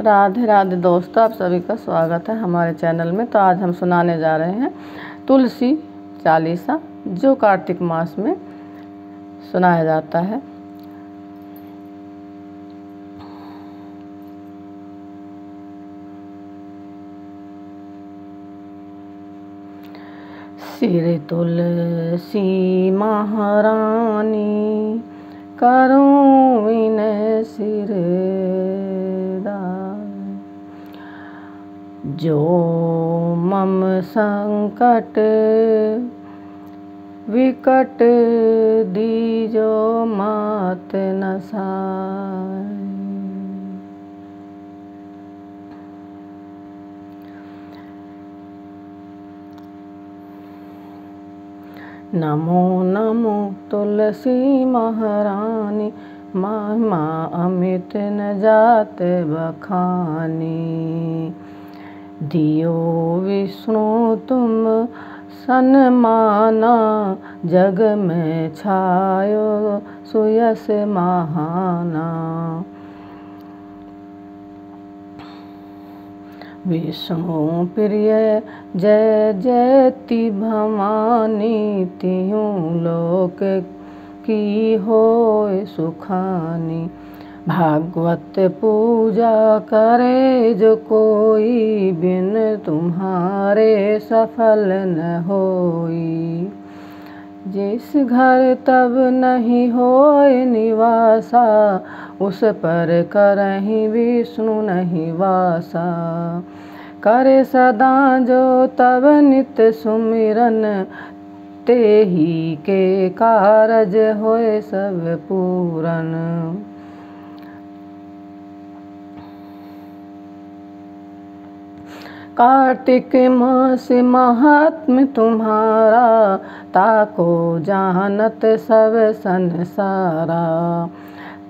राधे राधे दोस्तों, आप सभी का स्वागत है हमारे चैनल में। तो आज हम सुनाने जा रहे हैं तुलसी चालीसा, जो कार्तिक मास में सुनाया जाता है। सिर तुलसी महारानी, करूँ विन सिर जो मम संकट विकट दीजो मात नसाय नमो नमो तुलसी महारानी महिमा अमित न जात बखानी। दियो विष्णु, तुम सन्माना जग में छायो सुयस महाना। विष्णु प्रिय, जय जयति भवानी तिहूँ लोक की हो सुखानी। भागवत पूजा करे जो कोई बिन तुम्हारे सफल न होई। जिस घर तब नहीं हो निवासा, उस पर करही विष्णु नहीं वासा। करे सदा जो तब नित सुमिरन, ते ही के कारज होए सब पूरन। कार्तिक मास महात्म तुम्हारा, ताको जानत सब संसारा।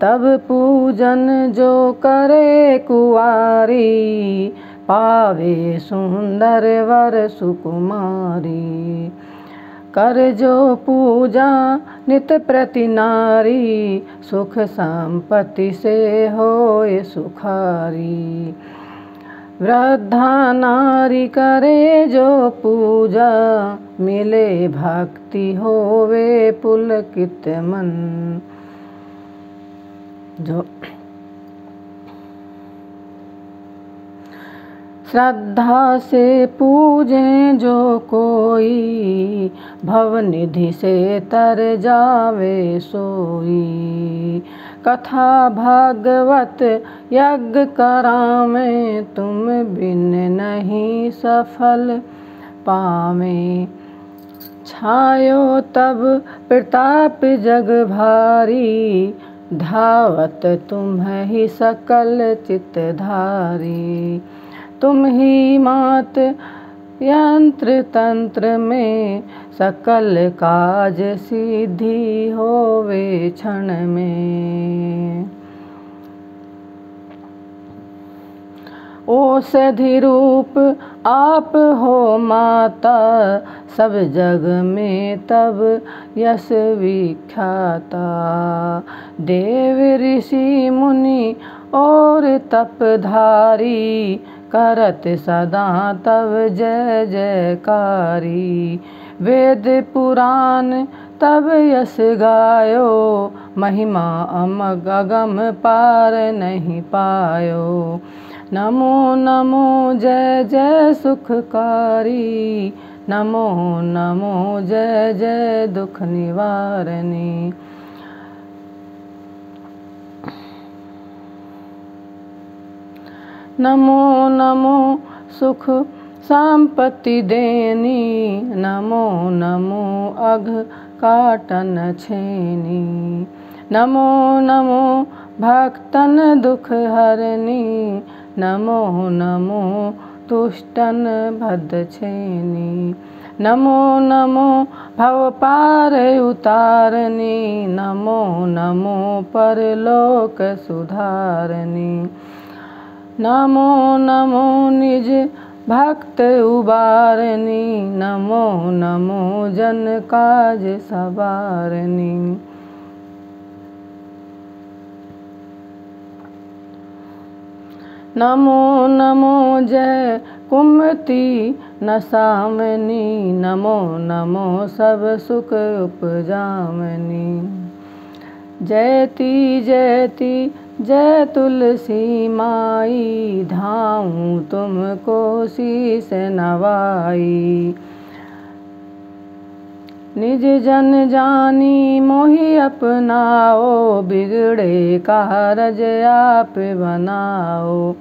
तब पूजन जो करे कुआरी, पावे सुंदर वर सुकुमारी। कर जो पूजा नित प्रति नारी, सुख संपत्ति से होए सुखारी। वृद्धा नारी करे जो पूजा, मिले भक्ति होवे पुलकित मन। जो श्रद्धा से पूजे जो कोई, भवनिधि से तर जावे सोई। कथा भागवत यज्ञ करामे, तुम बिन नहीं सफल पावे छायो तब प्रताप जग भारी, धावत तुम ही सकल चितधारी तुम ही मात यंत्र तंत्र में सकल काज सिद्धि होवे क्षण में औषधि रूप आप हो माता, सब जग में तब यश विख्याता। देव ऋषि मुनि और तपधारी करत सदा तब जय जयकारी। वेद पुराण तब यश गायो, महिमा अमग अगम पार नहीं पायो। नमो नमो जय जय सुखकारी, नमो नमो जय जय दुख निवारणी। नमो नमो सुख संपत्ति देनी। नमो नमो अघ काटन छेनी। नमो नमो भक्तन दुख हरनी। नमो नमो तुष्टन भद छेनी। नमो नमो भव पार उतारनी। नमो नमो परलोक सुधारनी। नमो नमो निज भक्त उबारनी। नमो नमो जन काज सवारनी नमो नमो जय कुमति नसामनी नमो नमो सब सुख उपजामनी। जयती जयती जय तुलसी माई धाऊं तुमको शीस नवाई। निज जन जानी मोहि अपनाओ, बिगड़े कारज आप बनाओ।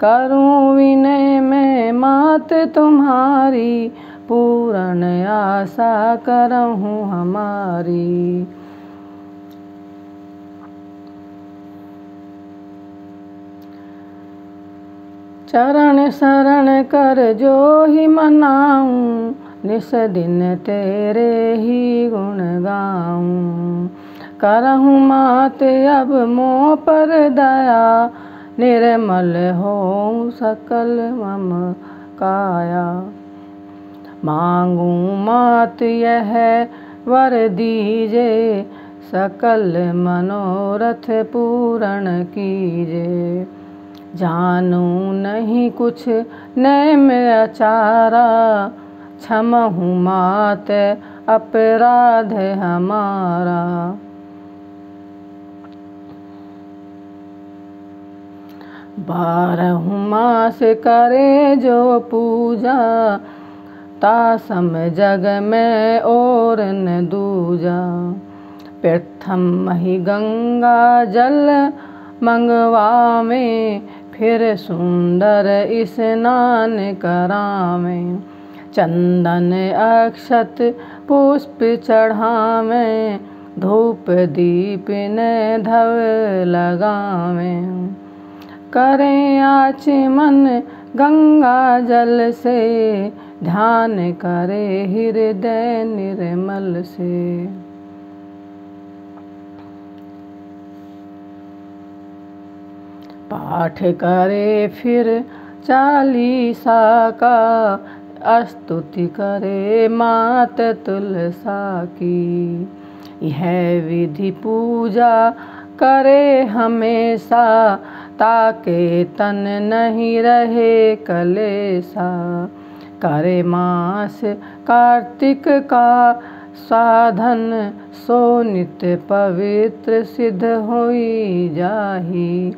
करूँ विनय में मात तुम्हारी, पूर्ण आशा करहूँ हमारी। चरण शरण कर जो ही मनाऊं, निस दिन तेरे ही गुण गाऊं। करहूँ मात अब मोह पर दया, निर्मल हो सकल मम काया। मांगू मात यह वर दीजे, सकल मनोरथ पूर्ण कीजे। जानू नहीं कुछ नैम अचारा। क्षम हूँ मात, अपराध हमारा। बारह मास करे जो पूजा तासम जग में और न दूजा। प्रथम ही गंगा जल मंगवा में फिर सुंदर स्नान करावे चंदन अक्षत पुष्प चढ़ावे, धूप दीप ने धव लगावे। करें आचमन गंगा जल से, ध्यान करे हृदय निर्मल से। पाठ करे फिर चालीसा का स्तुति करे मात तुलसा की। यह विधि पूजा करे हमेशा, ताके तन नहीं रहे कलेसा करे मास कार्तिक का साधन सोनित पवित्र सिद्ध होई जाही।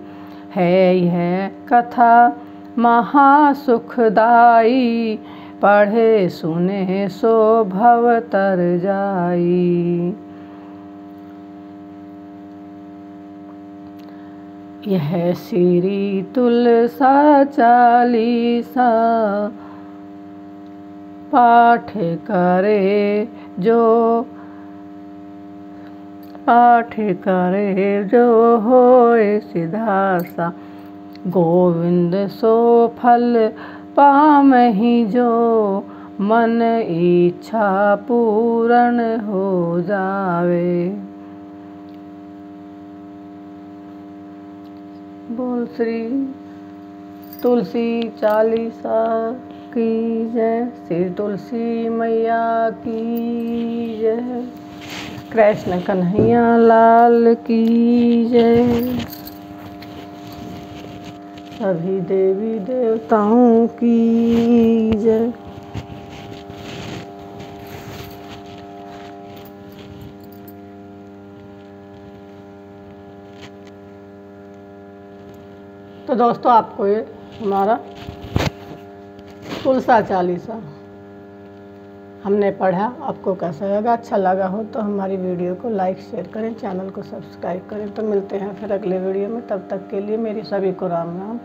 है यह कथा महासुखदाई। पढ़े, सुने, सो भव तर जाई। यह श्री तुलसा चालीसा पाठ करे जो पाठ करे जो होए सिधासा गोविंद सो फल पाम ही जो, मन इच्छा पूर्ण हो जावे। बोल श्री तुलसी चालीसा की जय। श्री तुलसी मैया की जय। कृष्ण कन्हैया लाल की जय। सभी देवी देवताओं की जय। तो दोस्तों, आपको ये हमारा तुलसा चालीसा हमने पढ़ा, आपको कैसा लगा? अच्छा लगा हो तो हमारी वीडियो को लाइक, शेयर करें, चैनल को सब्सक्राइब करें। तो मिलते हैं फिर अगले वीडियो में। तब तक के लिए मेरी सभी को राम राम।